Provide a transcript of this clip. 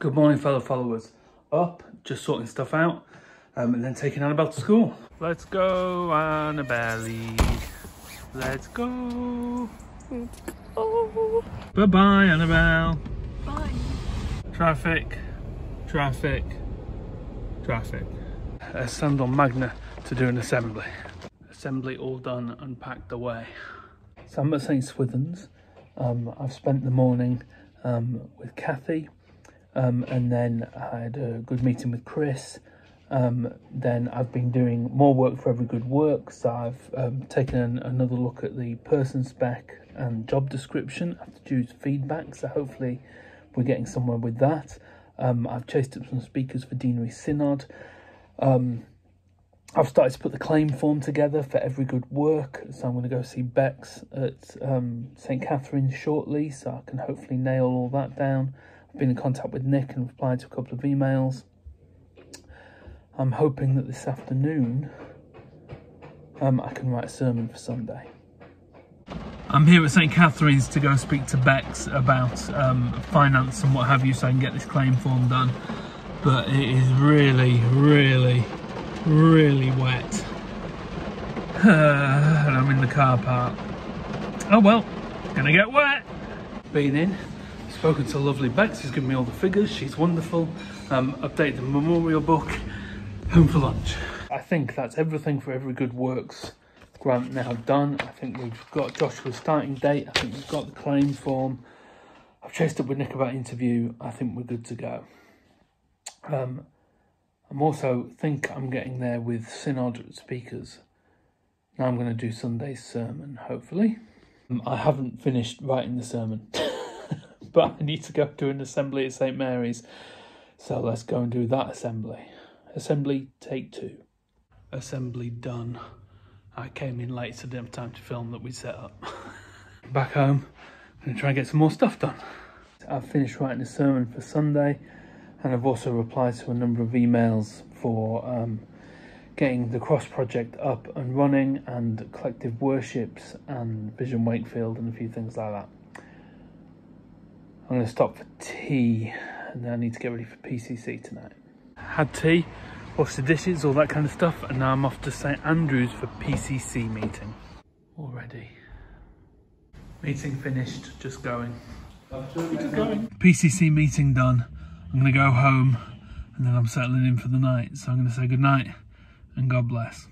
Good morning, fellow followers. Up, just sorting stuff out, um, and then taking Annabelle to school. Let's go, Annabelle. Let's go. Let's go. Bye-bye, Annabelle. Bye. Traffic, traffic, traffic. Uh, stand on Magna to do an assembly. Assembly all done and packed away. So I'm at St Swithin's. Um, I've spent the morning um, with Kathy um, and then I had a good meeting with Chris. Um, then I've been doing more work for Every Good Work, so I've um, taken an, another look at the person spec and job description after Jude's feedback, so hopefully we're getting somewhere with that. Um, I've chased up some speakers for Deanery Synod. Um, I've started to put the claim form together for Every Good Work, so I'm going to go see Bex at um, St Catherine's shortly, so I can hopefully nail all that down. Been in contact with Nick and replied to a couple of emails. I'm hoping that this afternoon um, I can write a sermon for Sunday. I'm here at St Catherine's to go speak to Bex about um, finance and what have you so I can get this claim form done. But it is really, really, really wet. and I'm in the car park. Oh well, gonna get wet. Been in, spoken to lovely Bex, who's given me all the figures, she's wonderful. Um, updated the memorial book, home for lunch. I think that's everything for Every Good Works grant now done. I think we've got Joshua's starting date, I think we've got the claim form. I've chased up with Nick about interview, I think we're good to go. Um, I'm also think I'm getting there with Synod speakers. Now I'm going to do Sunday's sermon, hopefully. Um, I haven't finished writing the sermon. but I need to go to an assembly at St Mary's. So let's go and do that assembly. Assembly take two. Assembly done. I came in late so I didn't have time to film that we set up. Back home, I'm to try and get some more stuff done. I've finished writing a sermon for Sunday and I've also replied to a number of emails for um, getting the Cross Project up and running and collective worships and Vision Wakefield and a few things like that. I'm going to stop for tea and then I need to get ready for PCC tonight. Had tea, washed the dishes, all that kind of stuff, and now I'm off to St Andrews for PCC meeting. Already. Meeting finished, just going. Just going. PCC meeting done. I'm going to go home and then I'm settling in for the night. So I'm going to say good night and God bless.